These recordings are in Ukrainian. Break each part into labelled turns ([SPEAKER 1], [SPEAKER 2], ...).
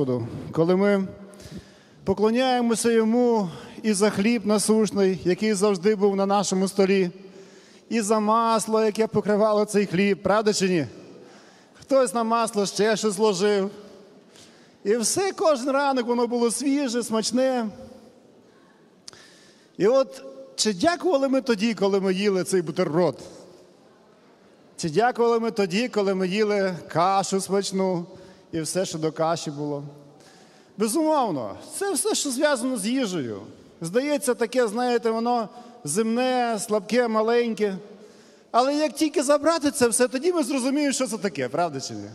[SPEAKER 1] Господу, коли ми поклоняємося Йому і за хліб насушний, який завжди був на нашому столі, і за масло, яке покривало цей хліб, правда чи ні? Хтось на масло ще щось зложив. І все кожен ранок воно було свіже, смачне. І от чи дякували ми тоді, коли ми їли цей бутерброд? Чи дякували ми тоді, коли ми їли кашу смачну і все, що до каші було? Безумовно, це все, що зв'язано з їжею. Здається, таке, знаєте, воно земне, слабке, маленьке. Але як тільки забрати це все, тоді ми зрозуміємо, що це таке, правда чи ні?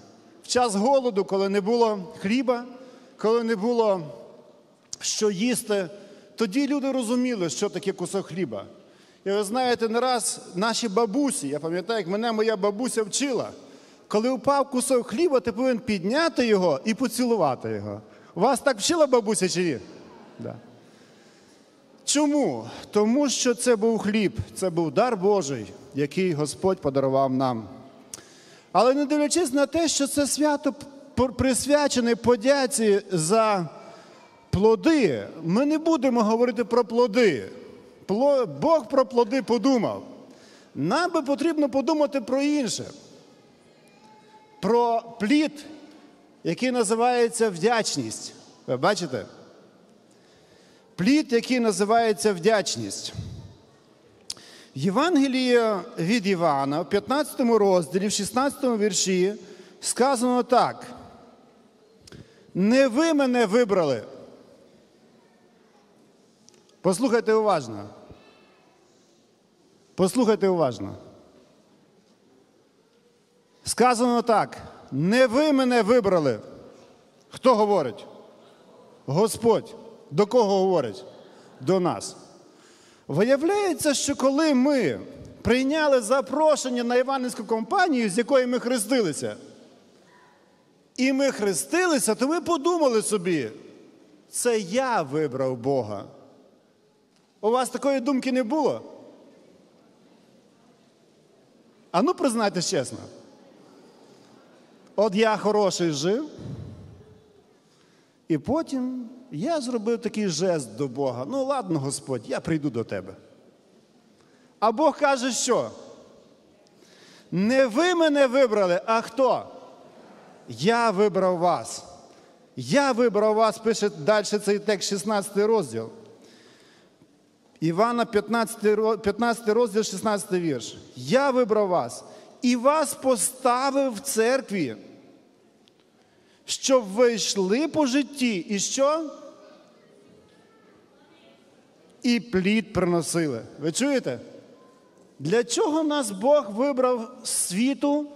[SPEAKER 1] В час голоду, коли не було хліба, коли не було що їсти, тоді люди розуміли, що таке кусок хліба. І ви знаєте, не раз наші бабусі, я пам'ятаю, як мене моя бабуся вчила, коли впав кусок хліба, ти повинен підняти його і поцілувати його. Вас так вчила бабуся чи ні? Да. Чому? Тому що це був хліб, це був дар Божий, який Господь подарував нам. Але не дивлячись на те, що це свято присвячене подяці за плоди, ми не будемо говорити про плоди. Бог про плоди подумав. Нам би потрібно подумати про інше, про плід, який називається вдячність. Ви бачите? Плід, який називається вдячність. Євангеліє від Івана в 15 розділі, в 16 вірші сказано так. Не ви мене вибрали. Послухайте уважно. Послухайте уважно. Сказано так. Не ви мене вибрали. Хто говорить? Господь. До кого говорить? До нас. Виявляється, що коли ми прийняли запрошення на Іванівську компанію, з якої ми хрестилися, і ми хрестилися, то ми подумали собі, це я вибрав Бога. У вас такої думки не було? А ну признайтесь чесно. От я хороший жив, і потім я зробив такий жест до Бога. Ну, ладно, Господь, я прийду до тебе. А Бог каже, що? Не ви мене вибрали, а хто? Я вибрав вас. Я вибрав вас, пише далі цей текст, 16 розділ. Івана 15 15 розділ, 16 вірш. Я вибрав вас і вас поставив в церкві, щоб ви йшли по житті. І що? І плід приносили. Ви чуєте? Для чого нас Бог вибрав з світу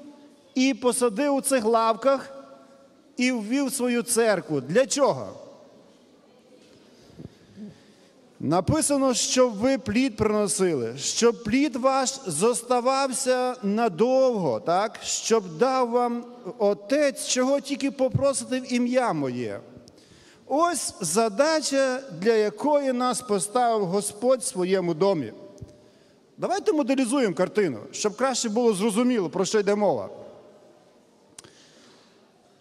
[SPEAKER 1] і посадив у цих лавках і ввів свою церкву? Для чого? Написано, щоб ви плід приносили, щоб плід ваш зоставався надовго, так? щоб дав вам Отець, чого тільки попросите в ім'я моє. Ось задача, для якої нас поставив Господь в своєму домі. Давайте моделізуємо картину, щоб краще було зрозуміло, про що йде мова.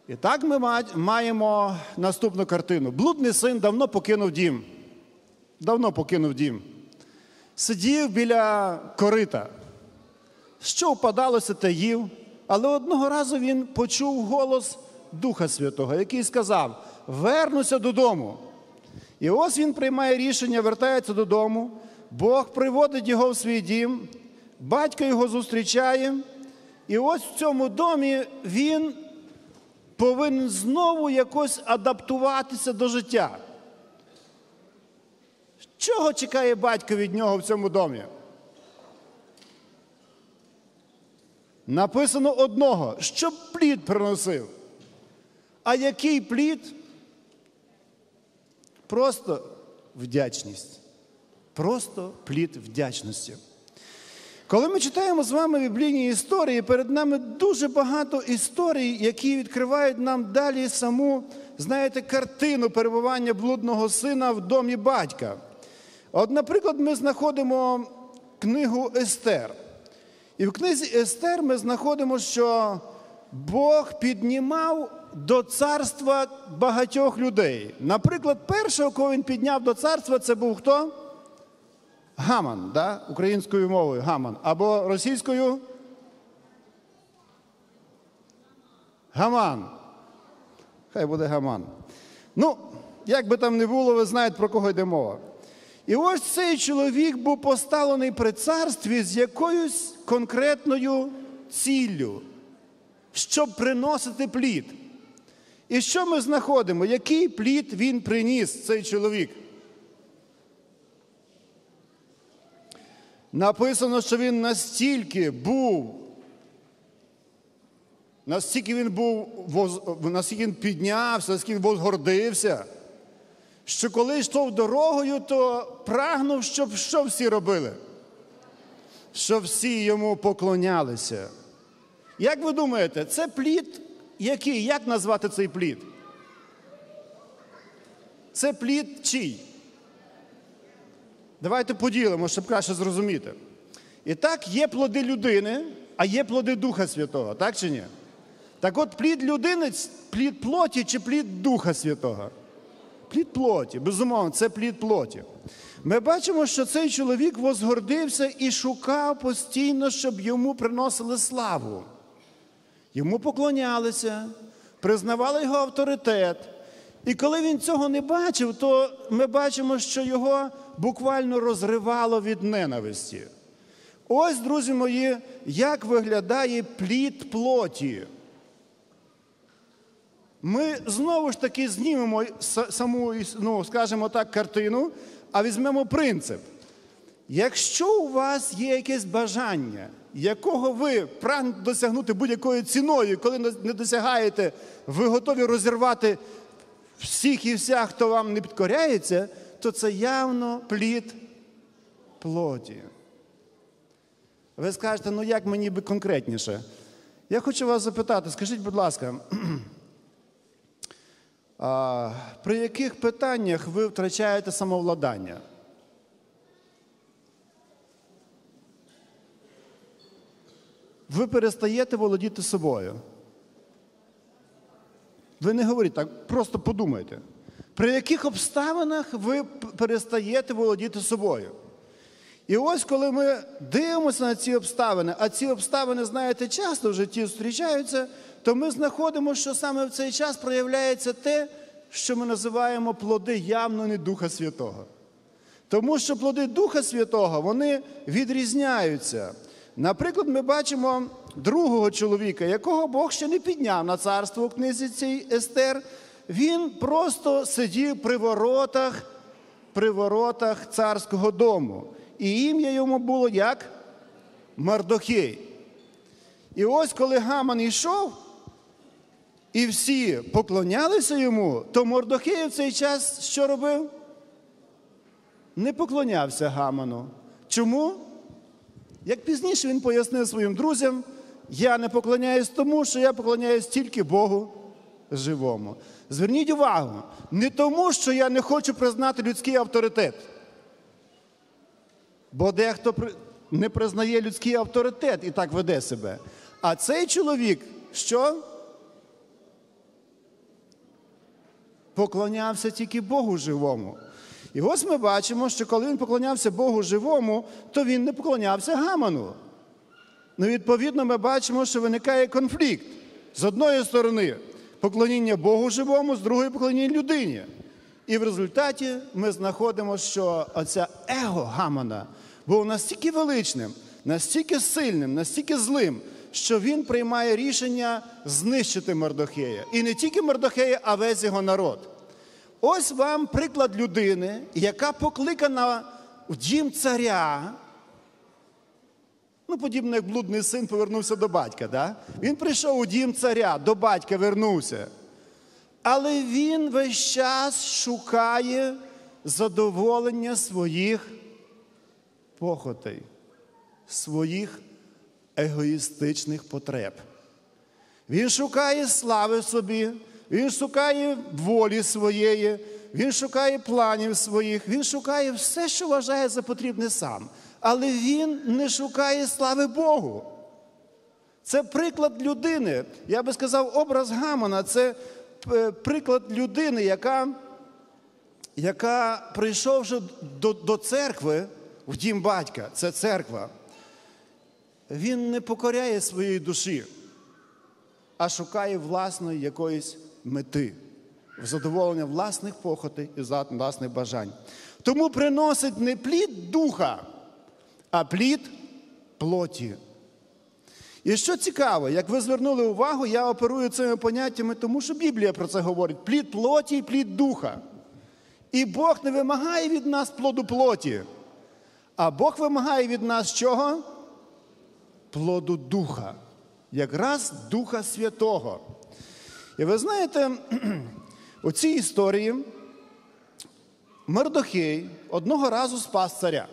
[SPEAKER 1] І так ми маємо наступну картину. Блудний син давно покинув дім давно покинув дім. Сидів біля корита. Що впадалося, те їв, але одного разу він почув голос Духа Святого, який сказав: Вернуся додому. І ось він приймає рішення, вертається додому, Бог приводить його в свій дім, батько його зустрічає, і ось в цьому домі він повинен знову якось адаптуватися до життя. Чого чекає батько від нього в цьому домі? Написано одного, щоб плід приносив. А який плід? Просто вдячність. Просто плід вдячності. Коли ми читаємо з вами біблійні історії, перед нами дуже багато історій, які відкривають нам далі саму, знаєте, картину перебування блудного сина в домі батька. От, наприклад, ми знаходимо книгу Естер. І в книзі Естер ми знаходимо, що Бог піднімав до царства багатьох людей. Наприклад, першого, кого він підняв до царства, це був хто? Гаман, да? українською мовою Гаман. Або російською Гаман. Хай буде Гаман. Ну, як би там не було, ви знаєте, про кого йде мова. І ось цей чоловік був поставлений при царстві з якоюсь конкретною ціллю, щоб приносити плід. І що ми знаходимо? Який плід він приніс, цей чоловік? Написано, що він настільки був, настільки він був, настільки він піднявся, настільки він возгордився, що коли йшов дорогою, то прагнув, щоб що всі робили? Щоб всі йому поклонялися. Як ви думаєте, це плід який? Як назвати цей плід? Це плід чий? Давайте поділимо, щоб краще зрозуміти. І так, є плоди людини, а є плоди Духа Святого, так чи ні? Так от плід людини, плід плоті чи плід Духа Святого? Плід плоті, безумовно, це плід плоті. Ми бачимо, що цей чоловік возгордився і шукав постійно, щоб йому приносили славу. Йому поклонялися, признавали його авторитет. І коли він цього не бачив, то ми бачимо, що його буквально розривало від ненависті. Ось, друзі мої, як виглядає плід плоті. Ми знову ж таки знімемо саму, ну, скажімо так, картину, а візьмемо принцип. Якщо у вас є якесь бажання, якого ви прагнете досягнути будь-якою ціною, коли не досягаєте, ви готові розірвати всіх і вся, хто вам не підкоряється, то це явно плід плоті. Ви скажете, ну як мені би конкретніше? Я хочу вас запитати, скажіть, будь ласка, при яких питаннях ви втрачаєте самовладання? ви перестаєте володіти собою. Ви не говоріть так, просто подумайте. При яких обставинах ви перестаєте володіти собою? І ось коли ми дивимося на ці обставини, а ці обставини, знаєте, часто в житті зустрічаються, то ми знаходимо, що саме в цей час проявляється те, що ми називаємо плоди явно не Духа Святого. Тому що плоди Духа Святого вони відрізняються. Наприклад, ми бачимо другого чоловіка, якого Бог ще не підняв на царство у книзі цій Естер. Він просто сидів при воротах, при воротах царського дому. І ім'я йому було як Мардохей. І ось коли Гаман йшов, і всі поклонялися йому, то Мордохей в цей час що робив? не поклонявся Гаману. Чому? Як пізніше він пояснив своїм друзям, я не поклоняюсь тому, що я поклоняюсь тільки Богу живому. Зверніть увагу, не тому, що я не хочу признати людський авторитет. Бо дехто не признає людський авторитет і так веде себе. А цей чоловік що? Поклонявся тільки Богу живому. І ось ми бачимо, що коли він поклонявся Богу живому, то він не поклонявся Гаману. Ну, відповідно, ми бачимо, що виникає конфлікт. З одної сторони поклоніння Богу живому, з другої поклоніння людині. І в результаті ми знаходимо, що оця его Гамана був настільки величним, настільки сильним, настільки злим, що він приймає рішення знищити Мордохея. І не тільки Мордохея, а весь його народ. Ось вам приклад людини, яка покликана в дім царя. Ну, подібно як блудний син повернувся до батька. Да? Він прийшов у дім царя, до батька вернувся. Але він весь час шукає задоволення своїх похотей, своїх егоїстичних потреб. Він шукає слави собі, він шукає волі своєї, він шукає планів своїх, він шукає все, що вважає за потрібне сам. Але він не шукає слави Богу. Це приклад людини. Я би сказав, образ Гамана це е, приклад людини, яка, яка прийшовши до, до церкви в дім батька, це церква, він не покоряє своєї душі, а шукає власної якоїсь мети, в задоволення власних похотей і власних бажань. Тому приносить не плід духа, а плід плоті. І що цікаво, як ви звернули увагу, я оперую цими поняттями, тому що Біблія про це говорить: плід плоті і плід духа. І Бог не вимагає від нас плоду плоті, а Бог вимагає від нас чого? Плоду духа, якраз Духа Святого. І ви знаєте, у цій історії Мордохей одного разу спас царя.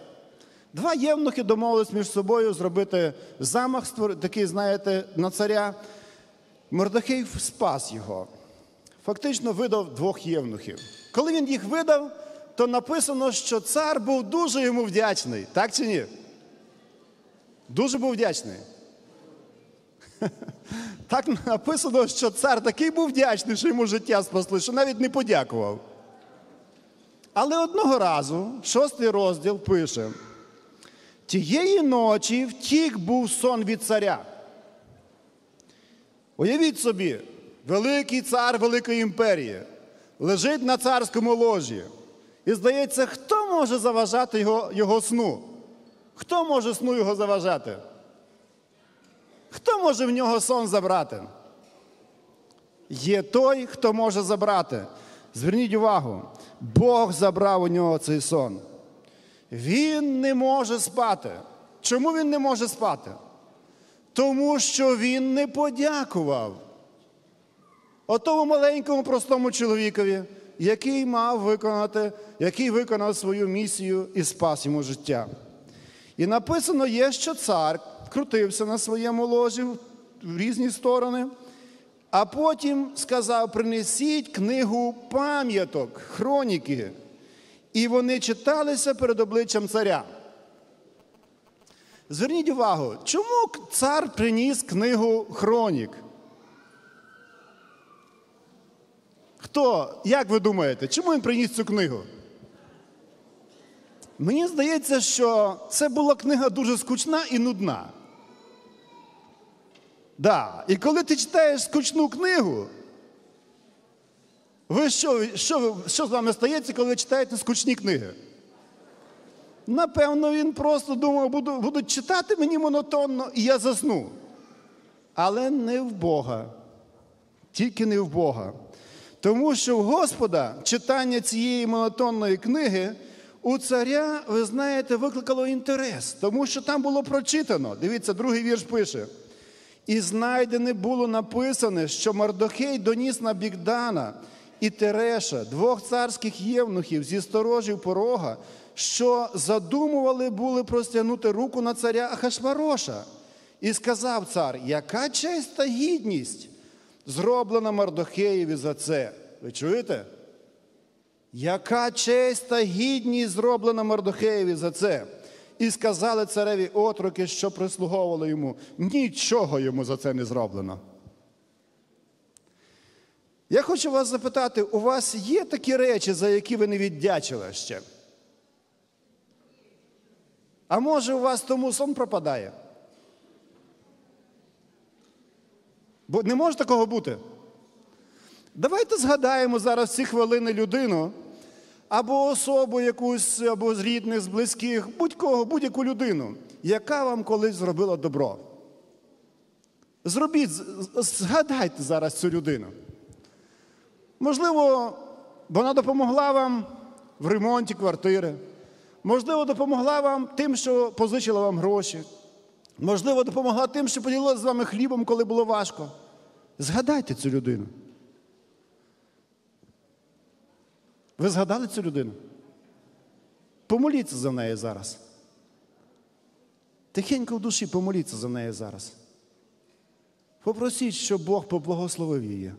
[SPEAKER 1] Два євнухи домовились між собою зробити замах, такий, знаєте, на царя. Мордохей спас його. Фактично видав двох євнухів. Коли він їх видав, то написано, що цар був дуже йому вдячний. Так чи ні? Дуже був вдячний. Так написано, що цар такий був вдячний, що йому життя спасли, що навіть не подякував. Але одного разу, шостий розділ пише: тієї ночі втік був сон від царя. Уявіть собі, великий цар Великої імперії лежить на царському ложі. І здається, хто може заважати його, його сну? Хто може сну його заважати? Хто може в нього сон забрати? Є той, хто може забрати. Зверніть увагу, Бог забрав у нього цей сон. Він не може спати. Чому він не може спати? Тому що він не подякував отому маленькому простому чоловікові, який мав виконати, який виконав свою місію і спас йому життя. І написано є, що цар крутився на своєму ложі в різні сторони, а потім сказав: принесіть книгу пам'яток, хроніки. І вони читалися перед обличчям царя. Зверніть увагу, чому цар приніс книгу хронік? Хто, як ви думаєте, чому він приніс цю книгу? Мені здається, що це була книга дуже скучна і нудна. Да. І коли ти читаєш скучну книгу, ви що, що, що з вами стається, коли ви читаєте скучні книги? Напевно, він просто думав, буду, будуть читати мені монотонно, і я засну. Але не в Бога. Тільки не в Бога. Тому що в Господа читання цієї монотонної книги у царя, ви знаєте, викликало інтерес, тому що там було прочитано. Дивіться, другий вірш пише. І знайдене було написане, що Мардохей доніс на Бігдана і Тереша, двох царських євнухів зі сторожів порога, що задумували були простягнути руку на царя Ахашвароша. І сказав цар, яка честь та гідність зроблена Мардохеєві за це. Ви чуєте? Яка честь та гідність зроблена Мардохеєві за це? І сказали цареві отроки, що прислуговували йому, нічого йому за це не зроблено. Я хочу вас запитати, у вас є такі речі, за які ви не віддячили ще? А може, у вас тому сон пропадає? Бо не може такого бути. Давайте згадаємо зараз ці хвилини людину або особу якусь, або з рідних, з близьких, будь-кого, будь-яку людину, яка вам колись зробила добро. Зробіть, згадайте зараз цю людину. Можливо, вона допомогла вам в ремонті квартири. Можливо, допомогла вам тим, що позичила вам гроші. Можливо, допомогла тим, що поділилася з вами хлібом, коли було важко. Згадайте цю людину. Ви згадали цю людину? Помоліться за неї зараз. Тихенько в душі помоліться за неї зараз. Попросіть, щоб Бог поблагословив її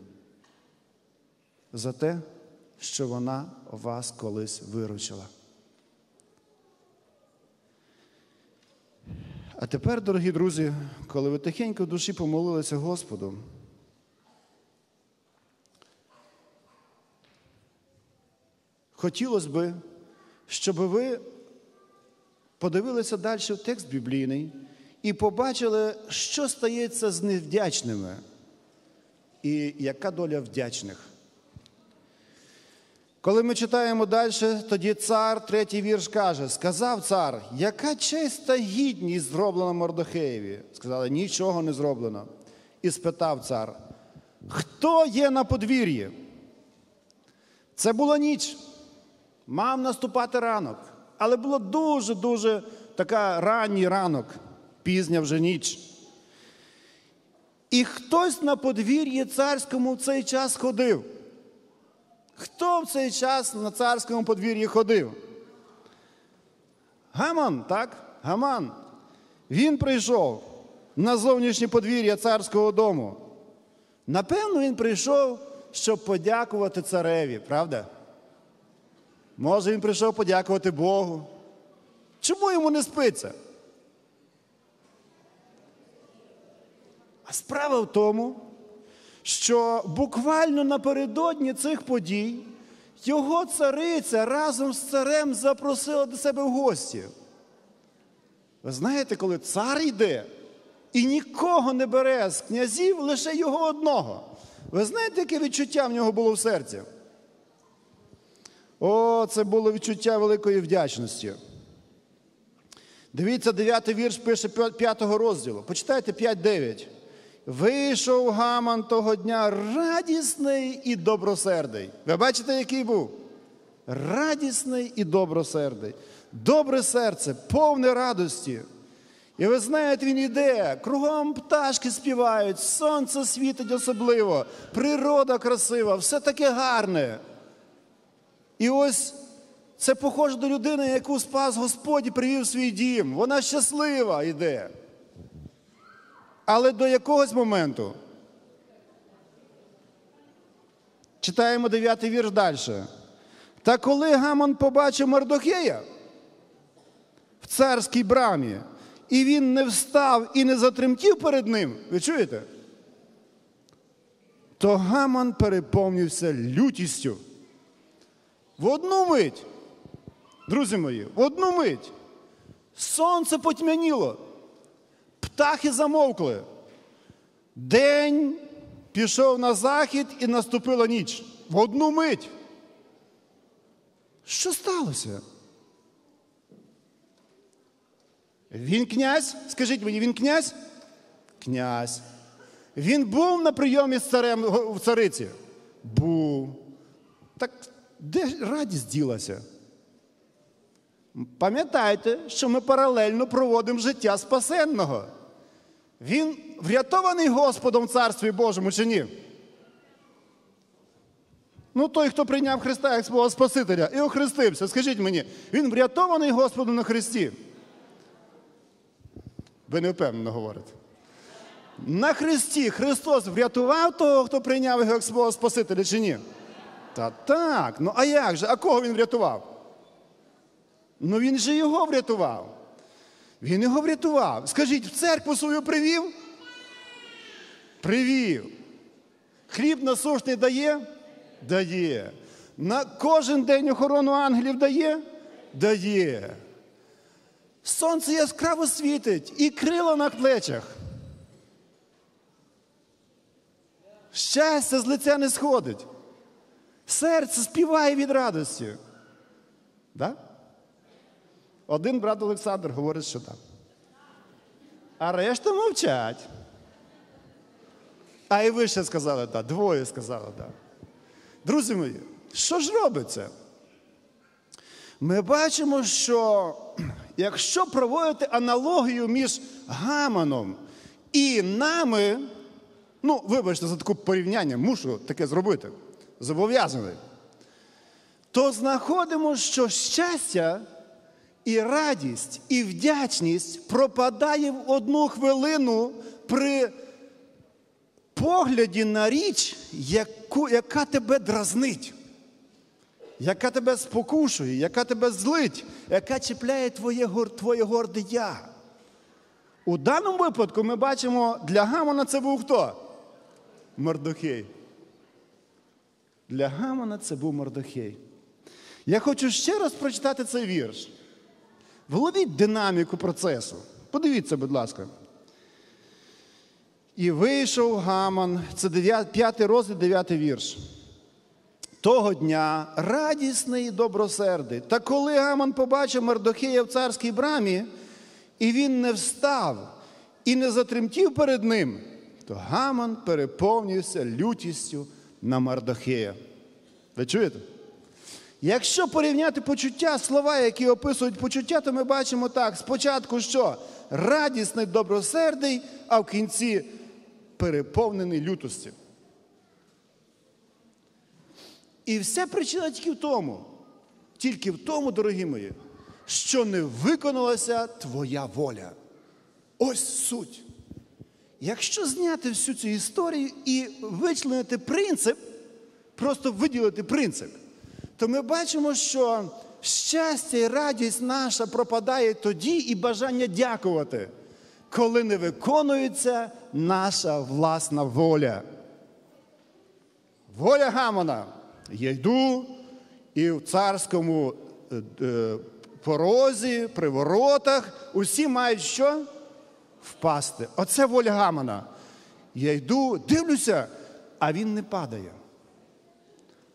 [SPEAKER 1] за те, що вона вас колись виручила. А тепер, дорогі друзі, коли ви тихенько в душі помолилися Господу, хотілося би, щоб ви подивилися далі в текст біблійний і побачили, що стається з невдячними і яка доля вдячних. Коли ми читаємо далі, тоді цар, третій вірш каже: сказав цар, яка честь та гідність зроблена Мордохеєві? Сказали, нічого не зроблено. І спитав цар, хто є на подвір'ї? Це була ніч. Мав наступати ранок. Але було дуже-дуже така ранній ранок, пізня вже ніч. І хтось на подвір'ї царському в цей час ходив. Хто в цей час на царському подвір'ї ходив? Гаман, так? Гаман. Він прийшов на зовнішнє подвір'я царського дому. Напевно, він прийшов, щоб подякувати цареві, правда? Може, він прийшов подякувати Богу. Чому йому не спиться? А справа в тому, що буквально напередодні цих подій його цариця разом з царем запросила до себе в гості. Ви знаєте, коли цар йде і нікого не бере з князів, лише його одного. Ви знаєте, яке відчуття в нього було в серці? О, це було відчуття великої вдячності. Дивіться, 9 вірш пише 5 розділу. Почитайте 5-9. Вийшов гаман того дня радісний і добросердий. Ви бачите, який був? Радісний і добросердий. Добре серце, повне радості. І ви знаєте, він йде, кругом пташки співають, сонце світить особливо, природа красива, все таке гарне. І ось це похоже до людини, яку спас Господь і привів свій дім. Вона щаслива йде. Але до якогось моменту. Читаємо 9 вірш далі. Та коли Гамон побачив Мардохея в царській брамі, і він не встав і не затремтів перед ним, ви чуєте? То Гаман переповнився лютістю. В одну мить, друзі мої, в одну мить сонце потьмяніло, птахи замовкли. День пішов на захід і наступила ніч. В одну мить. Що сталося? Він князь? Скажіть мені, він князь? Князь. Він був на прийомі з царем в цариці? Був. Так де радість ділася? Пам'ятайте, що ми паралельно проводимо життя спасенного. Він врятований Господом в Царстві Божому чи ні? Ну, той, хто прийняв Христа як свого Спасителя і охрестився, скажіть мені, він врятований Господом на Христі? Ви не впевнено говорите. На Христі Христос врятував того, хто прийняв його як свого Спасителя чи ні? Та так, ну а як же? А кого він врятував? Ну він же його врятував. Він його врятував. Скажіть, в церкву свою привів? Привів. Хліб насушний дає? Дає. На кожен день охорону ангелів дає? Дає. Сонце яскраво світить і крила на плечах. Щастя з лиця не сходить. Серце співає від радості. Да? Один брат Олександр говорить, що так. А решта мовчать. А і ви ще сказали так, двоє сказали так. Друзі мої, що ж робиться? Ми бачимо, що якщо проводити аналогію між Гаманом і нами, ну, вибачте, за таке порівняння, мушу таке зробити, зобов'язаний, то знаходимо, що щастя і радість, і вдячність пропадає в одну хвилину при погляді на річ, яку, яка тебе дразнить, яка тебе спокушує, яка тебе злить, яка чіпляє твоє, твоє горде я. У даному випадку ми бачимо, для Гамона це був хто? Мордохей. Для Гамона це був Мордохей. Я хочу ще раз прочитати цей вірш. Вловіть динаміку процесу. Подивіться, будь ласка. І вийшов Гаман, це 5 розділ, 9 вірш. Того дня радісний і добросердий. Та коли Гаман побачив Мардохея в царській брамі, і він не встав і не затремтів перед ним, то Гаман переповнився лютістю на Мардохея. Ви чуєте? Якщо порівняти почуття, слова, які описують почуття, то ми бачимо так: спочатку що? Радісний, добросердий, а в кінці переповнений лютості. І вся причина тільки в тому, тільки в тому, дорогі мої, що не виконалася твоя воля. Ось суть. Якщо зняти всю цю історію і вичленити принцип, просто виділити принцип, то ми бачимо, що щастя і радість наша пропадає тоді і бажання дякувати, коли не виконується наша власна воля. Воля Гамона. Я йду і в царському е, е, порозі, при воротах усі мають що? Впасти. Оце воля Гамона. Я йду, дивлюся, а він не падає.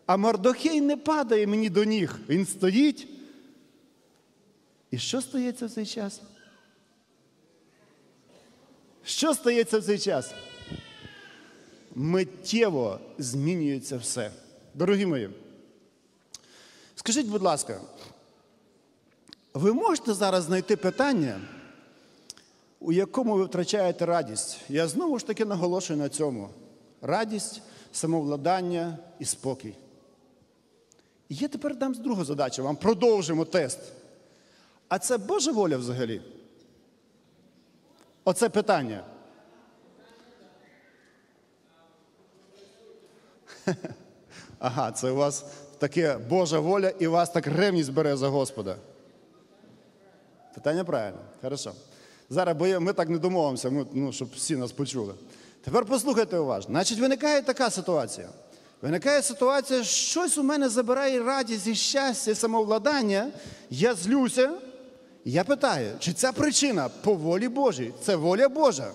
[SPEAKER 1] А Мордохей не падає мені до ніг. Він стоїть. І що стається в цей час? Що стається в цей час? Миттєво змінюється все. Дорогі мої, скажіть, будь ласка, ви можете зараз знайти питання, у якому ви втрачаєте радість? Я знову ж таки наголошую на цьому: радість, самовладання і спокій. І я тепер дам другу задачу, вам продовжимо тест. А це Божа воля взагалі? Оце питання. Ага, це у вас таке Божа воля і вас так ревність бере за Господа. Питання правильне. Хорошо. Зараз бо ми так не домовимося, ми, ну, щоб всі нас почули. Тепер послухайте уважно. Значить, виникає така ситуація. Виникає ситуація, щось у мене забирає радість і щастя, і самовладання. Я злюся. Я питаю, чи ця причина по волі Божій? Це воля Божа.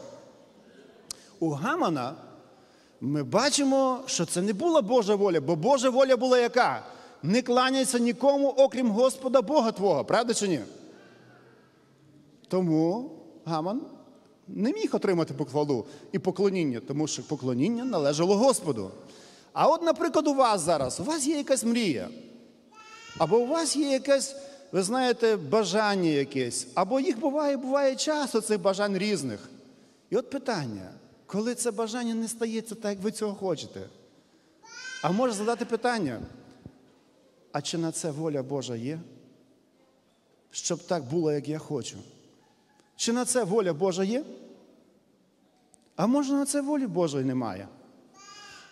[SPEAKER 1] У Гамана ми бачимо, що це не була Божа воля, бо Божа воля була яка? Не кланяйся нікому, окрім Господа Бога Твого, правда чи ні? Тому Гаман не міг отримати похвалу і поклоніння, тому що поклоніння належало Господу. А от, наприклад, у вас зараз, у вас є якась мрія, або у вас є якесь, ви знаєте, бажання якесь, або їх буває, буває часто цих бажань різних. І от питання коли це бажання не стається так, як ви цього хочете. А може задати питання, а чи на це воля Божа є? Щоб так було, як я хочу? Чи на це воля Божа є? А може на це волі Божої немає?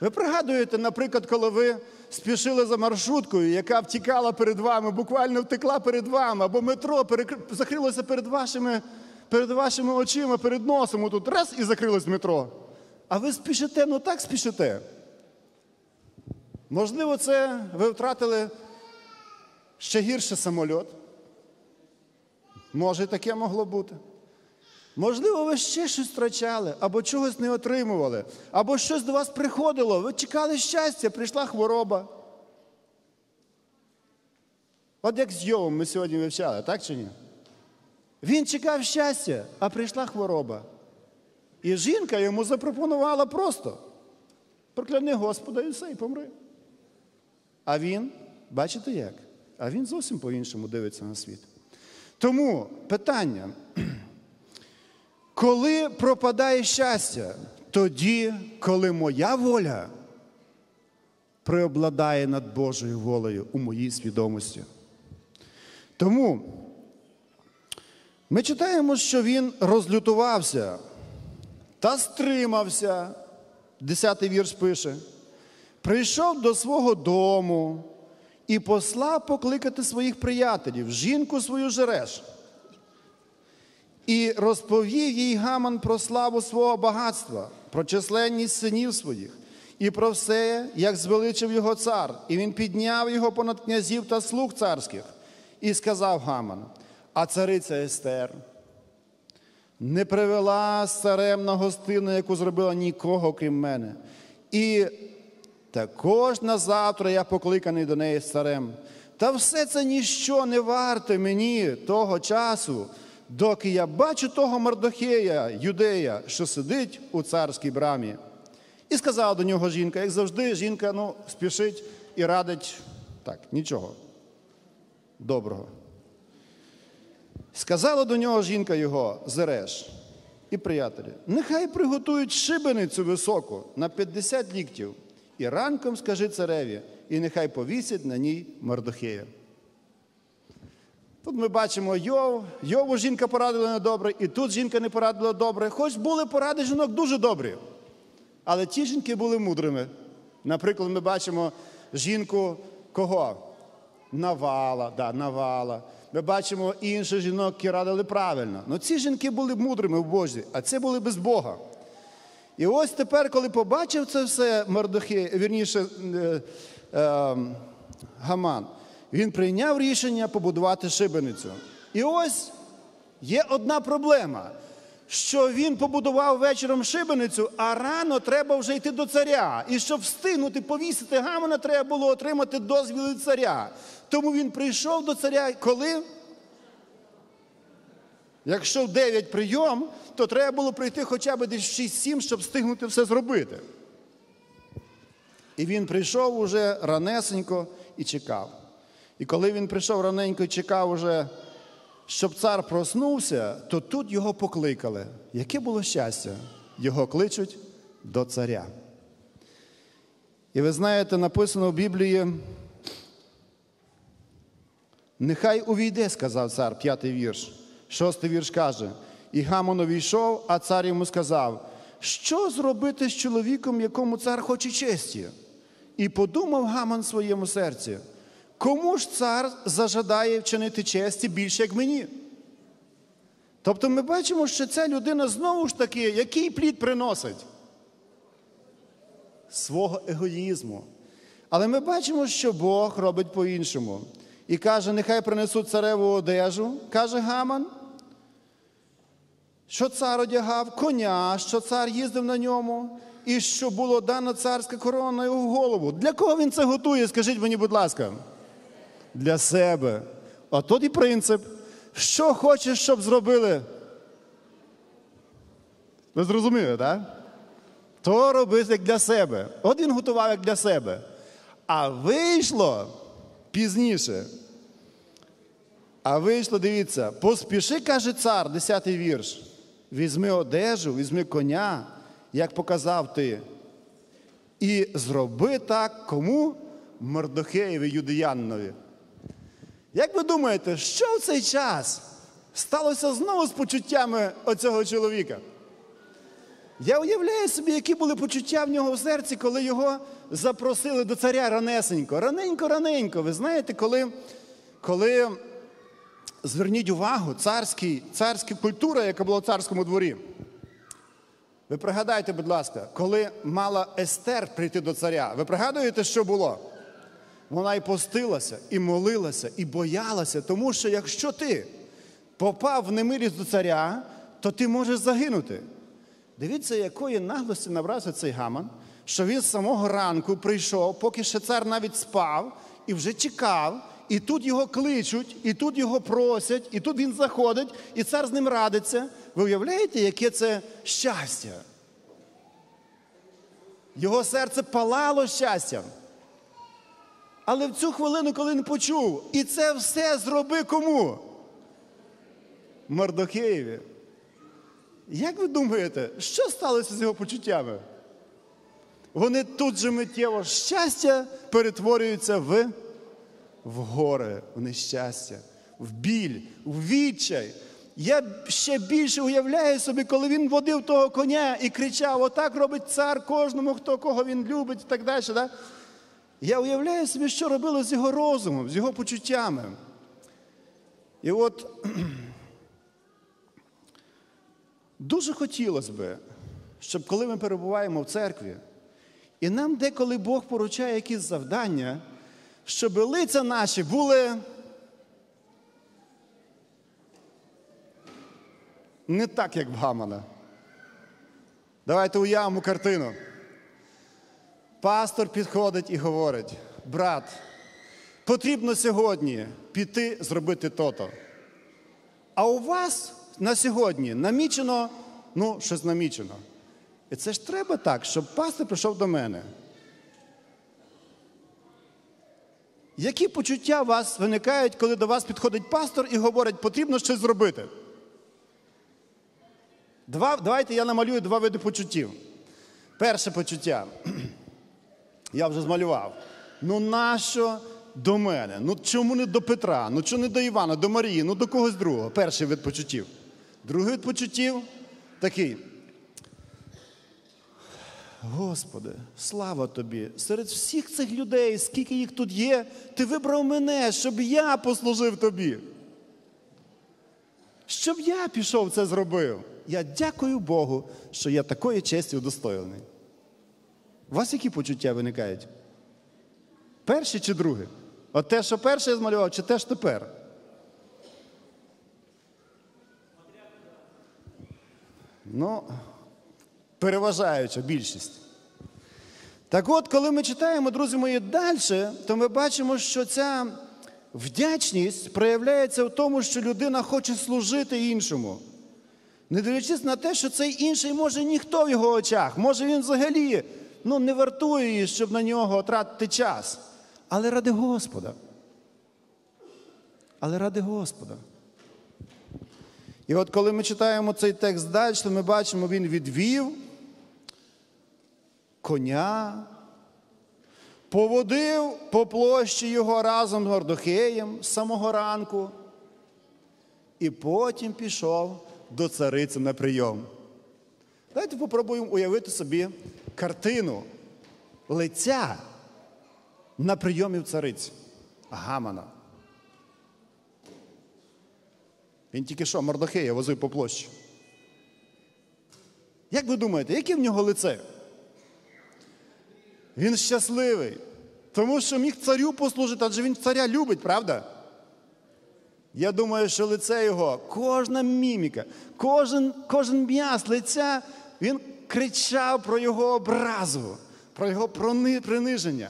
[SPEAKER 1] Ви пригадуєте, наприклад, коли ви спішили за маршруткою, яка втікала перед вами, буквально втекла перед вами, або метро закрилося перед вашими перед вашими очима, перед носом тут раз і закрилось метро. А ви спішите, ну так спішите. Можливо, це ви втратили ще гірше самольот. Може, таке могло бути. Можливо, ви ще щось втрачали, або чогось не отримували, або щось до вас приходило, ви чекали щастя, прийшла хвороба. От як з Йовом ми сьогодні вивчали, так чи ні? Він чекав щастя, а прийшла хвороба. І жінка йому запропонувала просто: прокляни Господа і все, і помри. А він, бачите як? А він зовсім по-іншому дивиться на світ. Тому питання, коли пропадає щастя, тоді, коли моя воля преобладає над Божою волею у моїй свідомості. Тому ми читаємо, що він розлютувався та стримався. Десятий вірш пише. Прийшов до свого дому і послав покликати своїх приятелів, жінку свою жереш. І розповів їй Гаман про славу свого багатства, про численність синів своїх, і про все, як звеличив його цар. І він підняв його понад князів та слуг царських, і сказав Гаман, а цариця Естер не привела царем на гостину, яку зробила нікого, крім мене. І також на завтра я покликаний до неї з царем. Та все це ніщо не варте мені того часу, доки я бачу того Мардохея, юдея, що сидить у царській брамі. І сказала до нього жінка, як завжди, жінка ну, спішить і радить так, нічого доброго. Сказала до нього жінка його, Зереш і приятелі, нехай приготують шибеницю високу на 50 ліктів, і ранком скажи цареві, і нехай повісять на ній Мардохея. Тут ми бачимо Йов, Йову жінка порадила недобре, і тут жінка не порадила добре. Хоч були поради жінок дуже добрі. Але ті жінки були мудрими. Наприклад, ми бачимо жінку кого? Навала, да, навала. Ми бачимо інших жінок, які радили правильно. Ну ці жінки були мудрими в Божі, а це були без Бога. І ось тепер, коли побачив це все Мардохи, вірніше е, е, Гаман, він прийняв рішення побудувати шибеницю. І ось є одна проблема, що він побудував вечором шибеницю, а рано треба вже йти до царя. І щоб встигнути повісити Гамана, треба було отримати дозвіл від царя. Тому він прийшов до царя, коли? Якщо в 9 прийом, то треба було прийти хоча б десь 6-7, щоб встигнути все зробити. І він прийшов уже ранесенько і чекав. І коли він прийшов раненько і чекав уже, щоб цар проснувся, то тут його покликали. Яке було щастя? Його кличуть до царя. І ви знаєте, написано в Біблії, нехай увійде, сказав цар, п'ятий вірш. Шостий вірш каже: І Гамон увійшов, а цар йому сказав, що зробити з чоловіком, якому цар хоче честі? І подумав Гаман в своєму серці, кому ж цар зажадає вчинити честі більше, як мені? Тобто ми бачимо, що ця людина знову ж таки, який плід приносить? Свого егоїзму. Але ми бачимо, що Бог робить по-іншому. І каже, нехай принесуть цареву одежу, каже Гаман, що цар одягав коня, що цар їздив на ньому, і що було дана царська корона його голову. Для кого він це готує? Скажіть мені, будь ласка, для себе. От і принцип. Що хочеш, щоб зробили? Ви зрозуміли, так? То робити як для себе. От він готував як для себе. А вийшло пізніше. А вийшло, дивіться, поспіши, каже цар, 10-й вірш. Візьми одежу, візьми коня, як показав ти. І зроби так кому? Мордохеєві Юдеянинові. Як ви думаєте, що в цей час сталося знову з почуттями оцього чоловіка? Я уявляю собі, які були почуття в нього в серці, коли його запросили до царя ранесенько. Раненько, раненько. Ви знаєте, коли, коли зверніть увагу, царський, царська культура, яка була в царському дворі. Ви пригадайте, будь ласка, коли мала Естер прийти до царя, ви пригадуєте, що було? Вона і постилася, і молилася, і боялася, тому що якщо ти попав в немилість до царя, то ти можеш загинути. Дивіться, якої наглості набрався цей гаман, що він з самого ранку прийшов, поки ще цар навіть спав і вже чекав, і тут його кличуть, і тут його просять, і тут він заходить, і цар з ним радиться. Ви уявляєте, яке це щастя? Його серце палало щастям. Але в цю хвилину, коли він почув, і це все зроби кому? Мардохеєві. Як ви думаєте, що сталося з його почуттями? Вони тут же миттєво щастя перетворюються в в горе, в нещастя, в біль, в відчай. Я ще більше уявляю собі, коли він водив того коня і кричав: Отак робить цар кожному, хто кого він любить, і так далі. Да? Я уявляю собі, що робило з його розумом, з його почуттями. І от Дуже хотілося би, щоб коли ми перебуваємо в церкві, і нам деколи Бог поручає якісь завдання, щоб лиця наші були не так, як в Гамана. Давайте уявимо картину. Пастор підходить і говорить: брат, потрібно сьогодні піти зробити то-то. А у вас на сьогодні намічено, ну, щось намічено. І це ж треба так, щоб пастор прийшов до мене. Які почуття у вас виникають, коли до вас підходить пастор і говорить, потрібно щось зробити? Два, давайте я намалюю два види почуттів. Перше почуття. Я вже змалював. Ну нащо до мене? Ну чому не до Петра? Ну чому не до Івана, до Марії, ну до когось другого? Перший вид почуттів. Другий вид почуттів такий. Господи, слава тобі! Серед всіх цих людей, скільки їх тут є, ти вибрав мене, щоб я послужив тобі. Щоб я пішов це зробив. Я дякую Богу, що я такої честі удостоєний. У вас які почуття виникають? Перші чи друге? От те, що перше я змалював, чи те ж тепер? Ну, переважаюча більшість. Так от, коли ми читаємо, друзі мої, далі, то ми бачимо, що ця вдячність проявляється в тому, що людина хоче служити іншому. Не дивлячись на те, що цей інший може ніхто в його очах, може він взагалі ну, не вартує її, щоб на нього тратити час. Але ради Господа. Але ради Господа. І от коли ми читаємо цей текст далі, то ми бачимо, він відвів коня, поводив по площі його разом з Гордохеєм з самого ранку, і потім пішов до цариці на прийом. Давайте попробуємо уявити собі картину лиця на прийомі в цариці Гамана. Він тільки що Мордохея возив по площі. Як ви думаєте, яке в нього лице? Він щасливий, тому що міг царю послужити, адже він царя любить, правда? Я думаю, що лице його, кожна міміка, кожен кожен м'яс лиця, він кричав про його образу, про його приниження.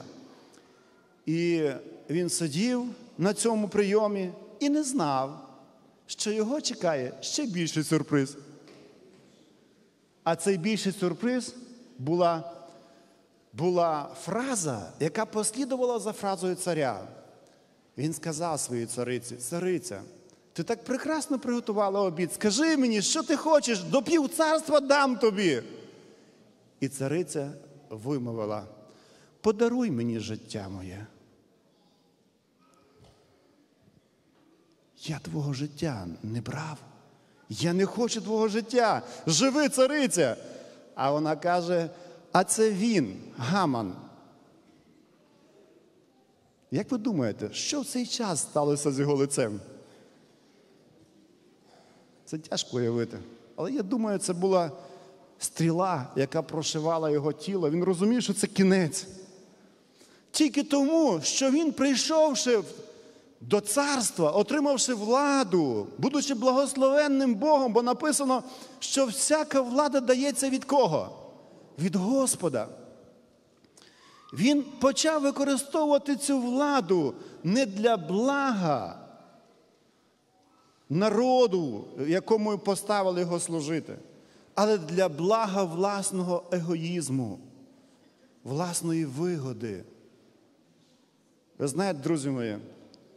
[SPEAKER 1] І він сидів на цьому прийомі і не знав, що його чекає ще більший сюрприз. А цей більший сюрприз була була фраза, яка послідувала за фразою царя. Він сказав своїй цариці: Цариця, ти так прекрасно приготувала обід. Скажи мені, що ти хочеш, до пів царства дам тобі. І цариця вимовила: подаруй мені життя моє. Я твого життя не брав. Я не хочу твого життя. Живи, цариця. А вона каже: а це він, Гаман. Як ви думаєте, що в цей час сталося з його лицем? Це тяжко уявити. Але я думаю, це була стріла, яка прошивала його тіло. Він розумів, що це кінець. Тільки тому, що він, прийшовши до царства, отримавши владу, будучи благословенним Богом, бо написано, що всяка влада дається від кого? Від Господа. Він почав використовувати цю владу не для блага народу, якому поставили його служити, але для блага власного егоїзму, власної вигоди. Ви знаєте, друзі мої,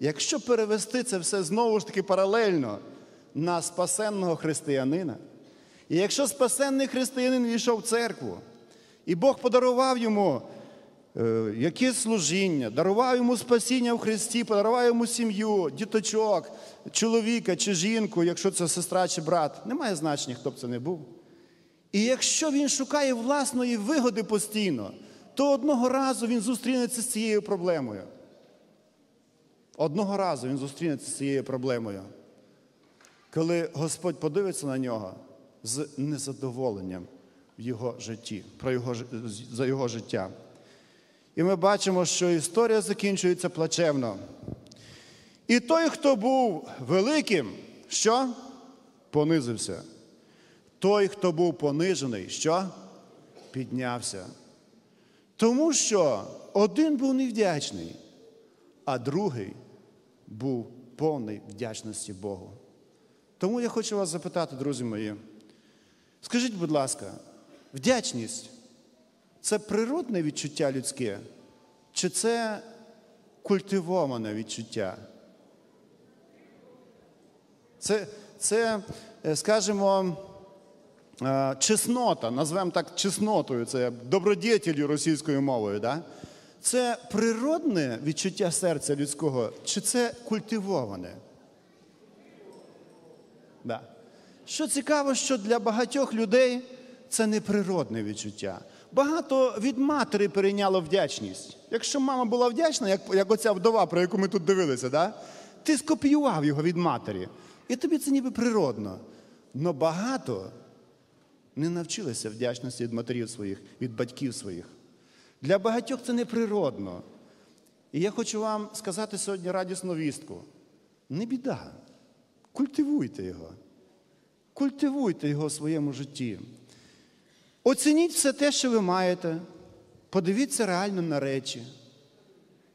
[SPEAKER 1] якщо перевести це все знову ж таки паралельно на спасенного християнина, і якщо спасенний християнин війшов в церкву, і Бог подарував йому е, якесь служіння, дарував йому спасіння в Христі, подарував йому сім'ю, діточок, чоловіка чи жінку, якщо це сестра чи брат, немає значення, хто б це не був. І якщо він шукає власної вигоди постійно, то одного разу він зустрінеться з цією проблемою. Одного разу він зустрінеться з цією проблемою. Коли Господь подивиться на нього з незадоволенням в його житті, про його, за його життя. І ми бачимо, що історія закінчується плачевно. І той, хто був великим, що? Понизився. Той, хто був понижений, що? Піднявся. Тому що один був невдячний, а другий був повний вдячності Богу. Тому я хочу вас запитати, друзі мої, скажіть, будь ласка, вдячність це природне відчуття людське, чи це культивоване відчуття? Це, це е, скажімо, чеснота, назвемо так чеснотою, це добродетелью російською мовою. Да? Це природне відчуття серця людського, чи це культивоване? Да. Що цікаво, що для багатьох людей це не природне відчуття. Багато від матері перейняло вдячність. Якщо мама була вдячна, як, як оця вдова, про яку ми тут дивилися, да? ти скопіював його від матері. І тобі це ніби природно. Но багато не навчилися вдячності від матерів своїх, від батьків своїх. Для багатьох це неприродно. І я хочу вам сказати сьогодні радісну вістку. Не біда. Культивуйте його. Культивуйте його в своєму житті. Оцініть все те, що ви маєте. Подивіться реально на речі.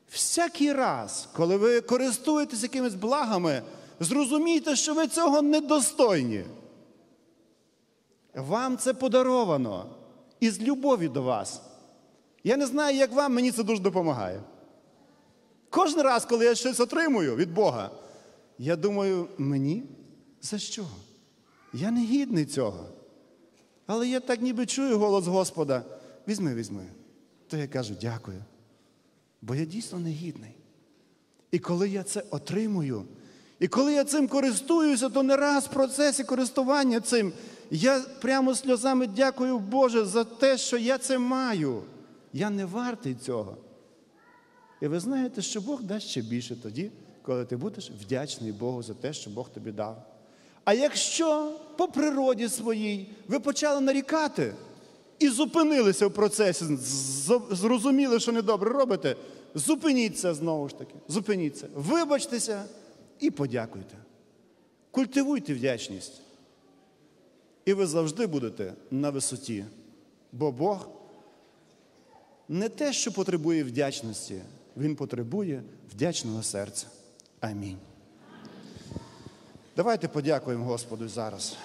[SPEAKER 1] Всякий раз, коли ви користуєтесь якимись благами, зрозумійте, що ви цього недостойні. Вам це подаровано із любові до вас. Я не знаю, як вам, мені це дуже допомагає. Кожен раз, коли я щось отримую від Бога, я думаю, мені за що? Я не гідний цього. Але я так ніби чую голос Господа: візьми, візьми. То я кажу, дякую. Бо я дійсно негідний. І коли я це отримую, і коли я цим користуюся, то не раз в процесі користування цим я прямо сльозами дякую Боже за те, що я це маю. Я не вартий цього. І ви знаєте, що Бог дасть ще більше тоді, коли ти будеш вдячний Богу за те, що Бог тобі дав. А якщо по природі своїй ви почали нарікати і зупинилися в процесі, зрозуміли, що недобре робите, зупиніться знову ж таки, зупиніться, вибачтеся і подякуйте. Культивуйте вдячність. І ви завжди будете на висоті. Бо Бог не те, що потребує вдячності, Він потребує вдячного серця. Амінь. Давайте подякуємо Господу зараз.